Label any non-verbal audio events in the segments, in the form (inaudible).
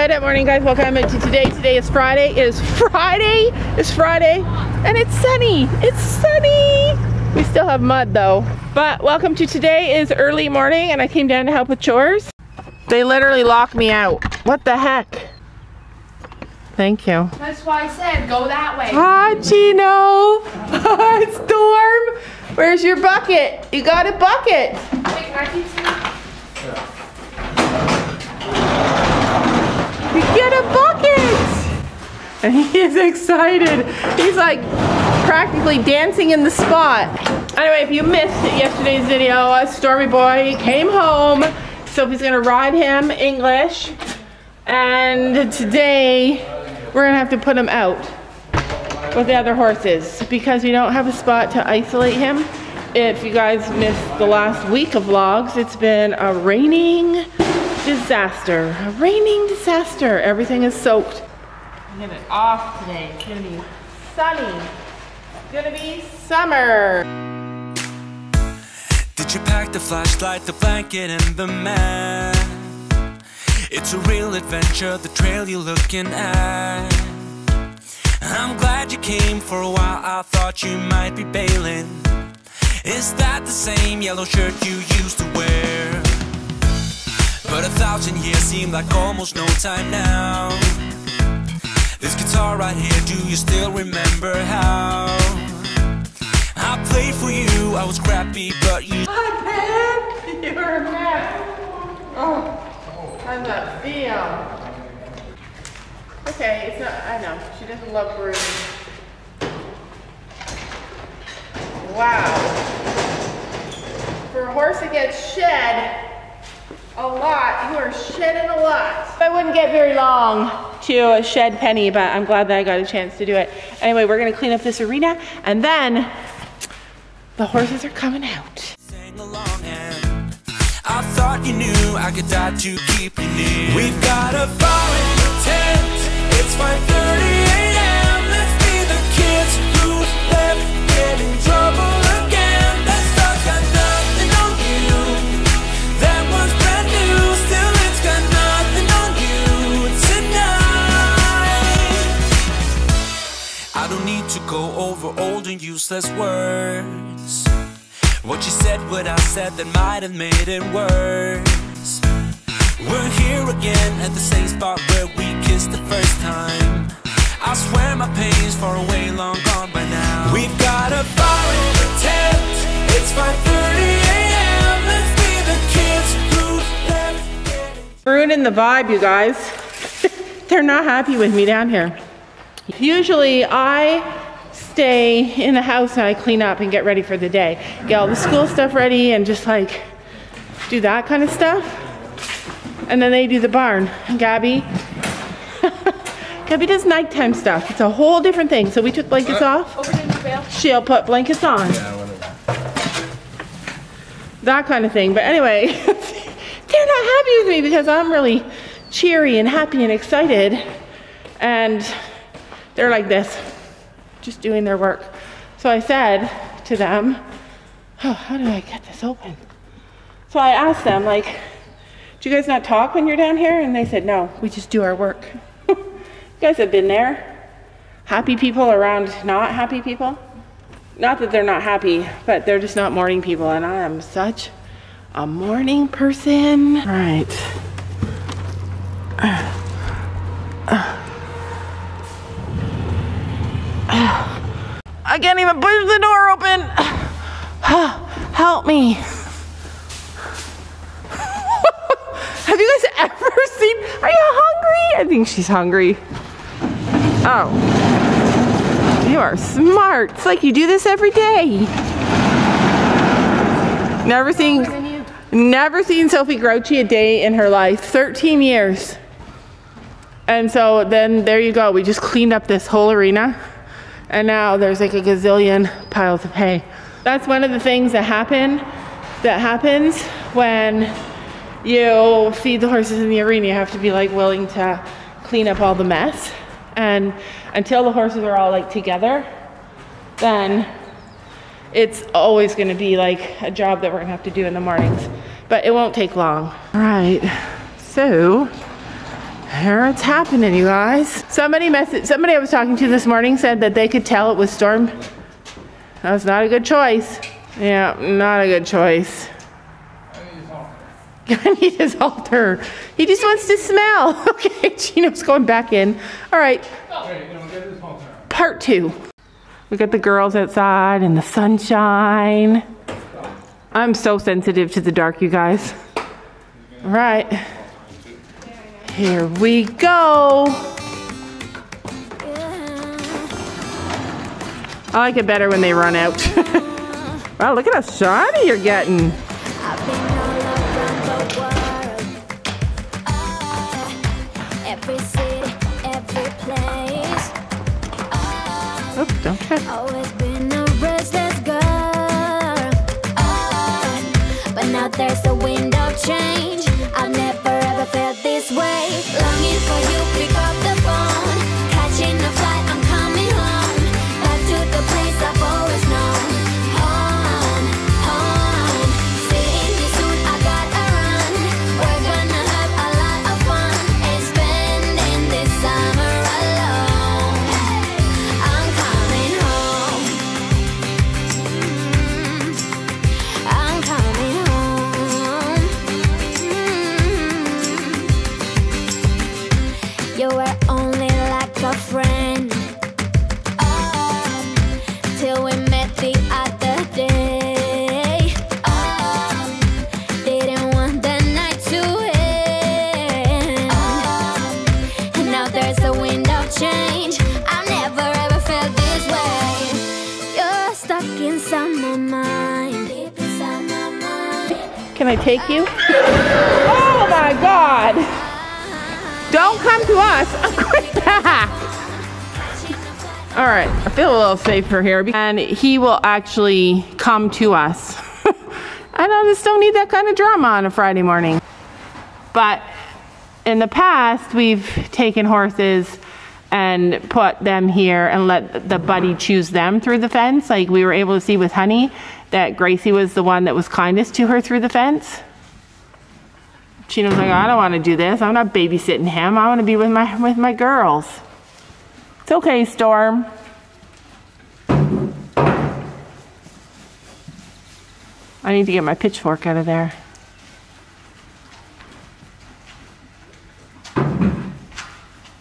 Good morning guys, welcome to today. Today is Friday. It is Friday. It's Friday and it's sunny. It's sunny. We still have mud though. But welcome to today is early morning and I came down to help with chores. They literally locked me out. What the heck? Thank you. That's why I said go that way. Hi Chino. (laughs) Hi Storm. Where's your bucket? You got a bucket. Wait, can I keep some? We get a bucket! And he is excited. He's like practically dancing in the spot. Anyway, if you missed yesterday's video, uh, Stormy Boy came home. Sophie's gonna ride him English. And today, we're gonna have to put him out with the other horses because we don't have a spot to isolate him. If you guys missed the last week of vlogs, it's been a raining disaster. A raining disaster. Everything is soaked. Gonna it off today. It's gonna be sunny. It's gonna be summer. Did you pack the flashlight, the blanket, and the map? It's a real adventure, the trail you're looking at. I'm glad you came for a while, I thought you might be bailing. Is that the same yellow shirt you used to wear? But a thousand years seem like almost no time now. This guitar right here, do you still remember how? I played for you, I was crappy, but you. Hi, Ben. You're. Oh, how's that feel? Okay, it's not, I know. She doesn't love grooming. Wow. For a horse that gets shed a lot, you are shedding a lot. I wouldn't get very long to a shed Penny, but I'm glad that I got a chance to do it. Anyway, we're gonna clean up this arena and then the horses are coming out. I thought you knew I could die to keep you near. We've got a tent. It's 5:30 a.m. Let's be the kids who left trouble over old and useless words. What you said, what I said, that might have made it worse. We're here again at the same spot where we kissed the first time. I swear my pain's far away, long gone by now. We've got a fire in the tent. It's 5:30 a.m. Let's. Ruining the vibe, you guys. (laughs) They're not happy with me down here. Usually I stay in the house and I clean up and get ready for the day. Get all the school stuff ready and just like do that kind of stuff. And then they do the barn. Gabby, (laughs) Gabby does nighttime stuff. It's a whole different thing. So we took blankets off. She'll put blankets on. That kind of thing. But anyway, (laughs) they're not happy with me because I'm really cheery and happy and excited. And they're like this, just doing their work. So I said to them, oh, how do I get this open? So I asked them, like, do you guys not talk when you're down here? And they said, no, we just do our work. (laughs) you guys have been there. Happy people around not happy people. Not that they're not happy, but they're just not morning people. And I am such a morning person. Right. (sighs) Uh, uh, I can't even push the door open. Help me. (laughs) Have you guys ever seen? Are you hungry? I think she's hungry. Oh. You are smart. It's like you do this every day. Never seen never seen Sophie grouchy a day in her life. 13 years. And so then there you go. We just cleaned up this whole arena. And now there's like a gazillion piles of hay. That's one of the things that happen that happens when you feed the horses in the arena. You have to be like willing to clean up all the mess. And until the horses are all like together, then it's always gonna be like a job that we're gonna have to do in the mornings. But it won't take long. All right, so Here it's happening, you guys. Somebody messaged, somebody I was talking to this morning said that they could tell it was storm. That was not a good choice. Yeah, not a good choice. (laughs) I need his halter. He just wants to smell. (laughs) Okay, Chino's going back in. All right. Part two. We got the girls outside in the sunshine. I'm so sensitive to the dark, you guys. All right. Here we go. I like it better when they run out. (laughs) wow, look at how shiny you're getting. I take you? Oh my God! Don't come to us. (laughs) All right, I feel a little safer here. And he will actually come to us. (laughs) I don't- just don't need that kind of drama on a Friday morning. But in the past, we've taken horses and put them here and let the buddy choose them through the fence. Like we were able to see with Honey that Gracie was the one that was kindest to her through the fence. Chino's like, I don't want to do this. I'm not babysitting him. I want to be with my with my girls. It's okay, Storm. I need to get my pitchfork out of there.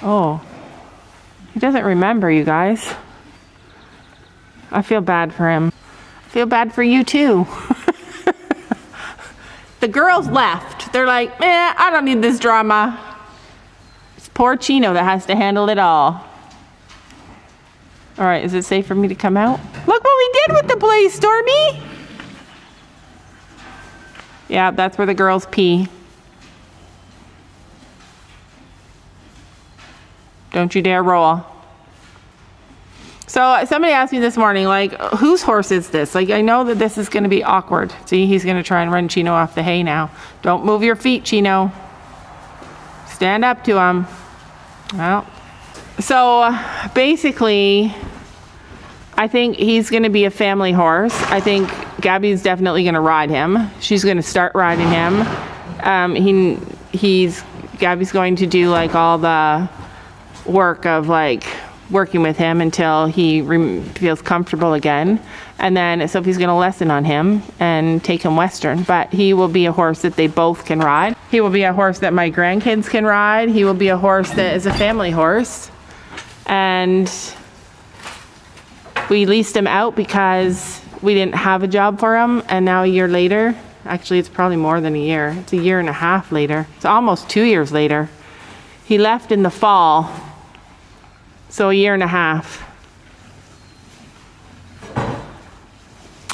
Oh, he doesn't remember you guys. I feel bad for him. I feel bad for you too. (laughs) the girls left. They're like, eh, I don't need this drama. It's poor Chino that has to handle it all. All right, is it safe for me to come out? Look what we did with the place, Stormy. Yeah, that's where the girls pee. Don't you dare roll. So somebody asked me this morning, like, whose horse is this? Like, I know that this is going to be awkward. See, he's going to try and run Chino off the hay now. Don't move your feet, Chino. Stand up to him. Well, so basically, I think he's going to be a family horse. I think Gabby's definitely going to ride him. She's going to start riding him. Um, he, he's, Gabby's going to do like all the work of like working with him until he feels comfortable again. And then Sophie's going to lesson on him and take him Western. But he will be a horse that they both can ride. He will be a horse that my grandkids can ride. He will be a horse that is a family horse. And we leased him out because we didn't have a job for him. And now a year later, actually, it's probably more than a year. It's a year and a half later. It's almost two years later. He left in the fall so a year and a half.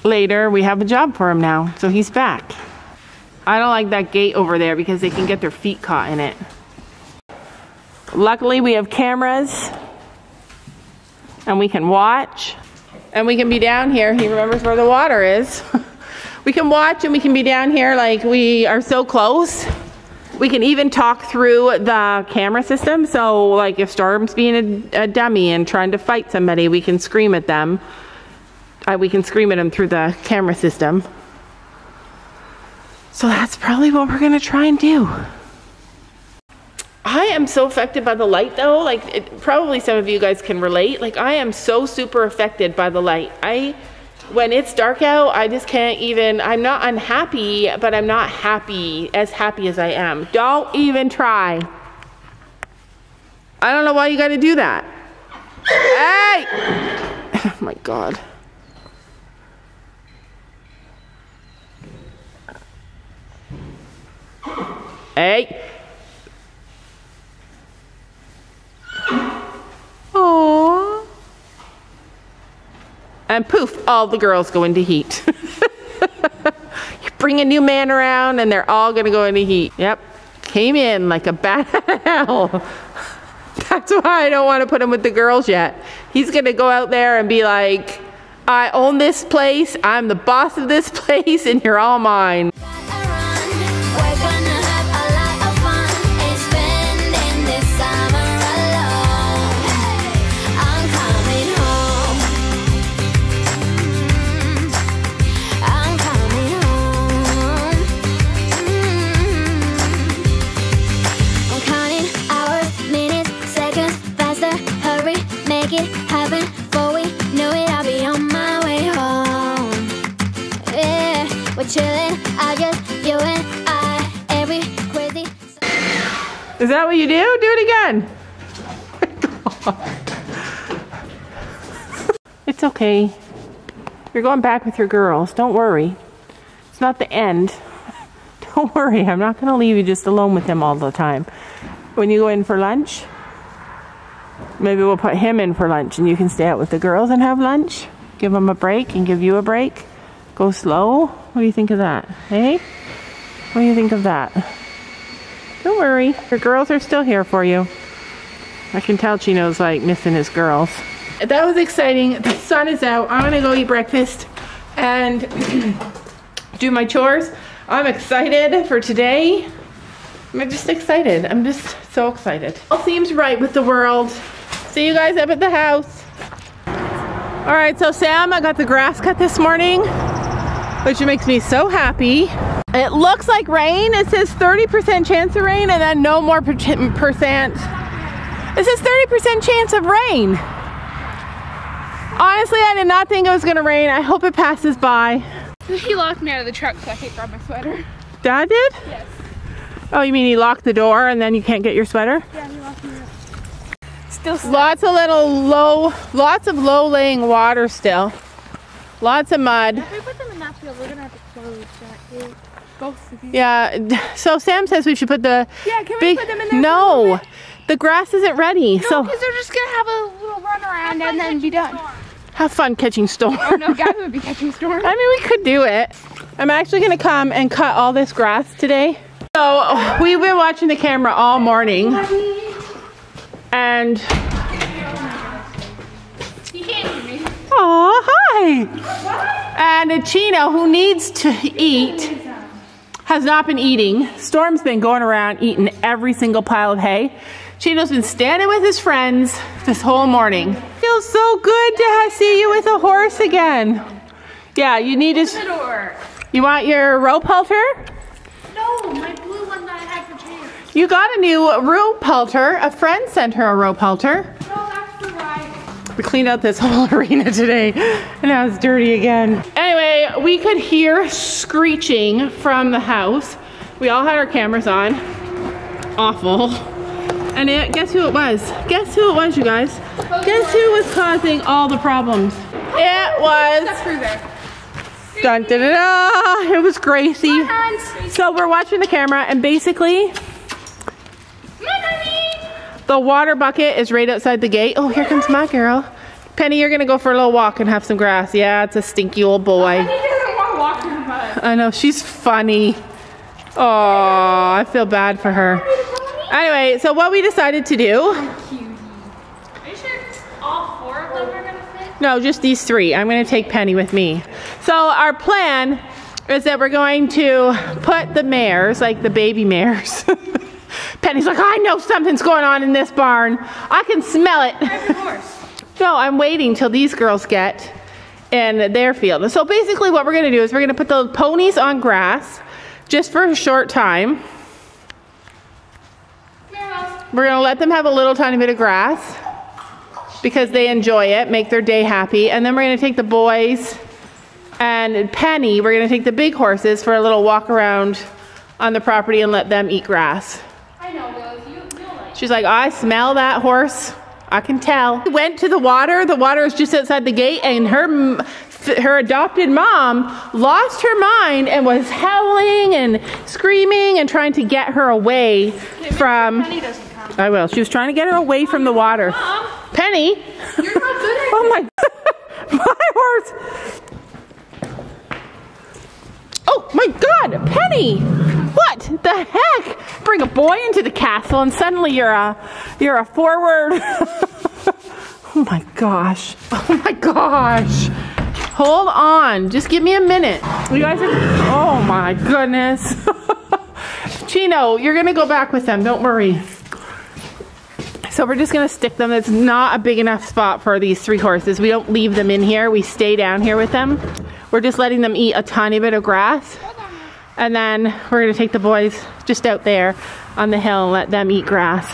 Later, we have a job for him now, so he's back. I don't like that gate over there because they can get their feet caught in it. Luckily, we have cameras and we can watch and we can be down here. He remembers where the water is. (laughs) we can watch and we can be down here like we are so close. We can even talk through the camera system. So like if Storm's being a, a dummy and trying to fight somebody, we can scream at them. Uh, we can scream at them through the camera system. So that's probably what we're gonna try and do. I am so affected by the light though. Like it, probably some of you guys can relate. Like I am so super affected by the light. I when it's dark out, I just can't even I'm not unhappy, but I'm not happy as happy as I am. Don't even try. I don't know why you got to do that. Hey! (laughs) Oh my god. Hey. Aww. And poof, all the girls go into heat. (laughs) you bring a new man around and they're all gonna go into heat. Yep. Came in like a bat out (laughs) hell. That's why I don't want to put him with the girls yet. He's gonna go out there and be like, I own this place, I'm the boss of this (laughs) place, and you're all mine. Yeah. I just you and I every crazy. Is that what you do? Do it again. (laughs) it's okay. You're going back with your girls. Don't worry. It's not the end. (laughs) Don't worry. I'm not going to leave you just alone with him all the time. When you go in for lunch, maybe we'll put him in for lunch and you can stay out with the girls and have lunch. Give him a break and give you a break. Go slow. What do you think of that? Hey? What do you think of that? Don't worry, your girls are still here for you. I can tell Chino's like missing his girls. That was exciting. The sun is out. I'm gonna go eat breakfast and (clears throat) do my chores. I'm excited for today. I'm just excited. I'm just so excited. All seems right with the world. See you guys up at the house. All right, so Sam, I got the grass cut this morning, which makes me so happy. It looks like rain. It says 30% chance of rain and then no more per- percent. It says 30% chance of rain. Honestly, I did not think it was gonna rain. I hope it passes by. (laughs) He locked me out of the truck so I can't grab my sweater. Dad did? Yes. Oh, you mean he locked the door and then you can't get your sweater? Yeah, he locked me out. Still stuck. Lots of little low, lots of low laying water still. Lots of mud. If we put them in that field, we're gonna have to close that gate. Both of you. Yeah, (laughs) so Sam says we should put the Yeah, can we big. put them in there? no, the grass isn't ready. No, so because they're just gonna have a little run around and then be done. have fun catching storms. Oh no, Gabby would be catching storms. I mean, we could do it. I'm actually gonna come and cut all this grass today. So we've been watching the camera all morning, and He can't hear me. And Chino, who needs to eat, has not been eating. Storm's been going around eating every single pile of hay. Chino's been standing with his friends this whole morning. Feels so good to see you with a horse again. Yeah, you need. The. You want your rope halter? No, my blue one that I had for chance. You got a new rope halter. A friend sent her a rope halter. No, that's the right. We cleaned out this (laughs) whole arena today, and now it's dirty again. Anyway, we could hear screeching from the house. We all had our cameras on. Awful. And it, guess who it was? Guess who it was, you guys? Guess who was causing all the problems? It was. Dun, da, da, da. It was Gracie. So we're watching the camera, and basically, the water bucket is right outside the gate. Oh, here comes my girl. Penny, you're gonna go for a little walk and have some grass. Yeah, it's a stinky old boy. He doesn't want to walk in the mud. I know, she's funny. Oh, I feel bad for her. Anyway, so what we decided to do, Are you sure all four of them are gonna fit? no, just these three. I'm gonna take Penny with me. So our plan is that we're going to put the mares, like the baby mares. (laughs) Penny's like, I know something's going on in this barn. I can smell it. (laughs) No, I'm waiting till these girls get in their field. So basically what we're gonna do is we're gonna put the ponies on grass just for a short time. We're gonna let them have a little tiny bit of grass because they enjoy it, make their day happy. And then we're gonna take the boys and Penny, we're gonna take the big horses for a little walk around on the property and let them eat grass. I know, Rose. You, you'll like She's like, I smell that horse. I can tell. We went to the water. The water is just outside the gate, and her her adopted mom lost her mind and was howling and screaming and trying to get her away from. Penny doesn't come. I will. She was trying to get her away from the water. Mom, Penny. you're not good at (laughs) Oh my. (laughs) my horse. Oh my God, Penny! What the heck? Bring a boy into the castle and suddenly you're a you're a forward. (laughs) oh my gosh! (laughs) Oh my gosh! Hold on, just give me a minute. You guys are. Oh my goodness! (laughs) Chino, you're gonna go back with them. Don't worry. So we're just gonna stick them. It's not a big enough spot for these three horses. We don't leave them in here. We stay down here with them. We're just letting them eat a tiny bit of grass. And then we're gonna take the boys just out there on the hill and let them eat grass.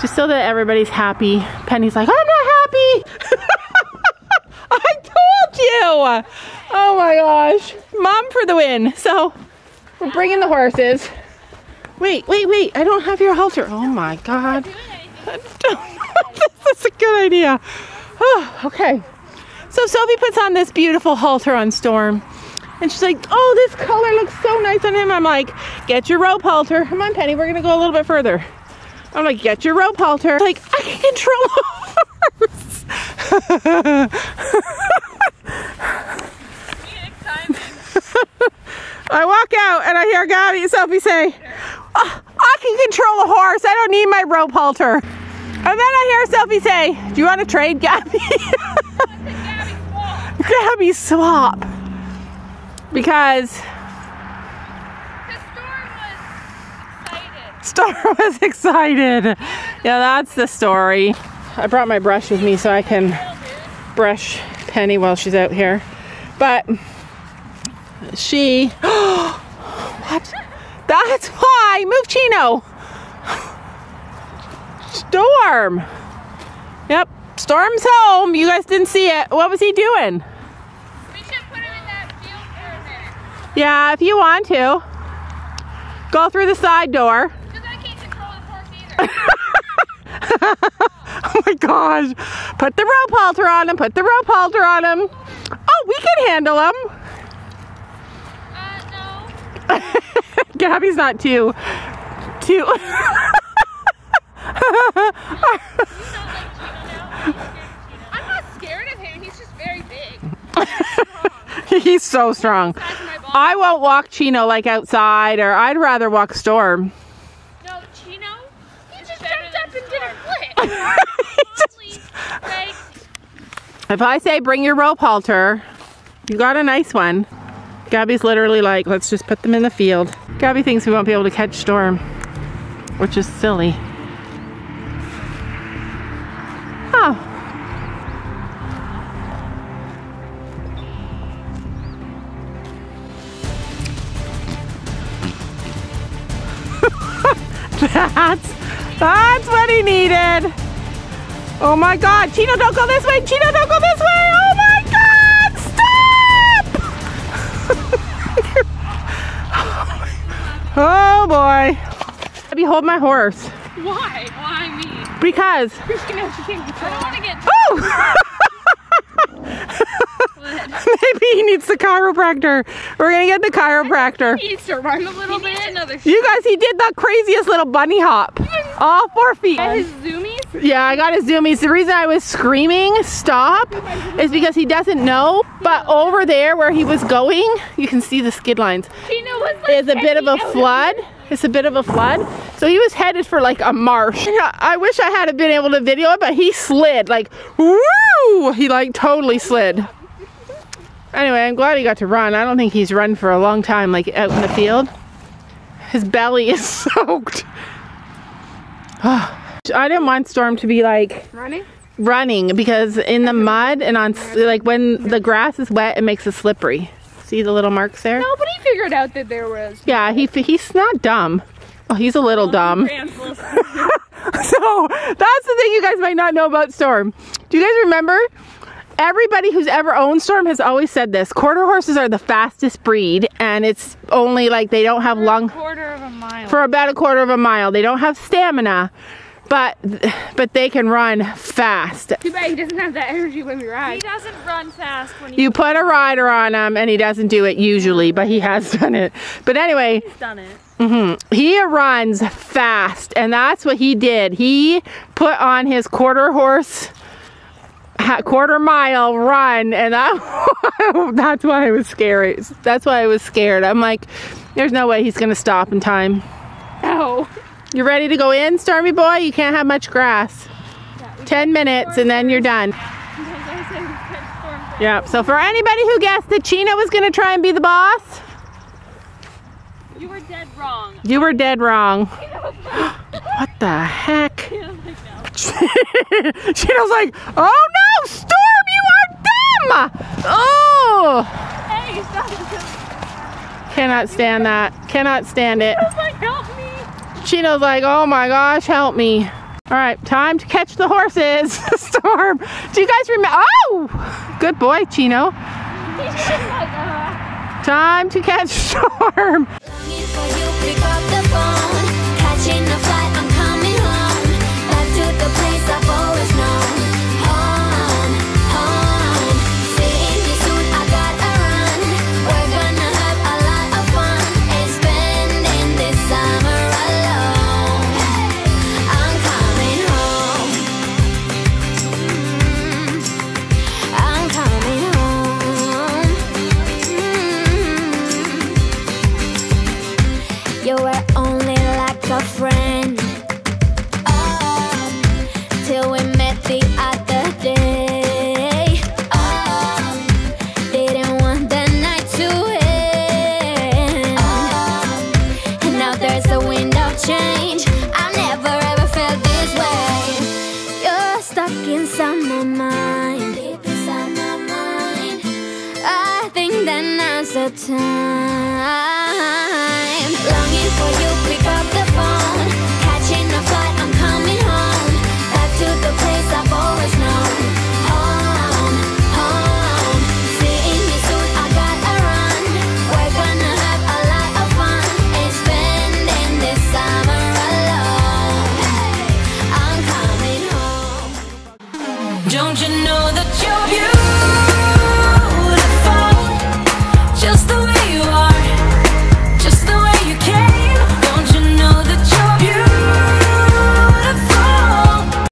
Just so that everybody's happy. Penny's like, I'm not happy. (laughs) I told you. Oh my gosh. Mom for the win. So we're bringing the horses. Wait, wait, wait. I don't have your halter. Oh my god. (laughs) Is a good idea. Oh, okay. So Sophie puts on this beautiful halter on Storm. And she's like, oh, this color looks so nice on him. I'm like, get your rope halter. Come on, Penny, we're gonna go a little bit further. I'm like, get your rope halter. Like, I can control. (laughs) (laughs) I walk out and I hear Gabby and Sophie say, "Oh, I can control a horse. I don't need my rope halter. And then I hear Sophie say, Do you want to trade Gabby? (laughs) Gabby swap. Because The store was (laughs) excited. Star was excited. Yeah, that's the story. I brought my brush with me so I can brush Penny while she's out here. But she (gasps) what? That's why. Move Chino. Storm. Yep. Storm's home. You guys didn't see it. What was he doing? We should put him in that field for a minute. Yeah, if you want to. Go through the side door. (laughs) Because I can't control this horse either. Oh my gosh. Put the rope halter on him. Put the rope halter on him. Oh, we can handle him. Uh, no. (laughs) Gabby's not too, too. (laughs) I'm not scared of him. He's just very big. (laughs) He's so strong. Size of my ball. I won't walk Chino like outside, or I'd rather walk Storm. No, Chino. He just jumped up and did a flip. (laughs) If I say bring your rope halter, you got a nice one. Gabby's literally like, let's just put them in the field. Gabby thinks we won't be able to catch Storm, which is silly. Oh. (laughs) that's, that's what he needed. Oh my god, Chino, don't go this way! Chino, don't go this way! Oh boy. Let me hold my horse. Why? Why me? Because. You know she can't control. I don't want to get. (laughs) Oh! Maybe he needs the chiropractor. We're gonna get the chiropractor. He needs to run a little bit. Another. You guys, he did the craziest little bunny hop. All four feet. His zoomies. Yeah, I got his zoomies. The reason I was screaming stop is because he doesn't know. But over there where he was going, you can see the skid lines. Like. It's a bit of a flood. It's a bit of a flood. So he was headed for like a marsh. I wish I had been able to video it, but he slid like woo! He like totally slid. Anyway, I'm glad he got to run. I don't think he's run for a long time, like out in the field. His belly is (laughs) soaked. (sighs) (sighs) I didn't want Storm to be like Running. running because in the mud and on like when the grass is wet, it makes it slippery. See the little marks there? Nobody figured out that there was. Yeah, he he's not dumb. Oh, he's a little dumb. (laughs) So that's the thing you guys might not know about Storm. Do you guys remember? Everybody who's ever owned Storm has always said this. Quarter horses are the fastest breed, and it's only like they don't have long Quarter of a mile. for about a quarter of a mile. They don't have stamina, but but they can run fast. Too bad he doesn't have that energy when we he doesn't run fast when he's You put a rider on him, and he doesn't do it usually, but he has (laughs) done it. But anyway, He's done it. Mm-hmm. he runs fast and that's what he did he put on his quarter horse quarter mile run and that, (laughs) that's why i was scared that's why i was scared i'm like there's no way he's gonna stop in time No. You ready to go in stormy boy you can't have much grass 10 minutes and then you're done yeah so for anybody who guessed that chino was gonna try and be the boss You were dead wrong. You were dead wrong. what the heck? (laughs) Chino's like, oh no, Storm, you are dumb! Oh! Hey, stop. Cannot stand that. Cannot stand it. Like, help me. Chino's like, oh my gosh, help me. All right, time to catch the horses. (laughs) Storm, do you guys remember? Oh! Good boy, Chino. Time to catch (laughs) Storm. Stuck inside my mind. My mind. I think that now's the time. Longing for you,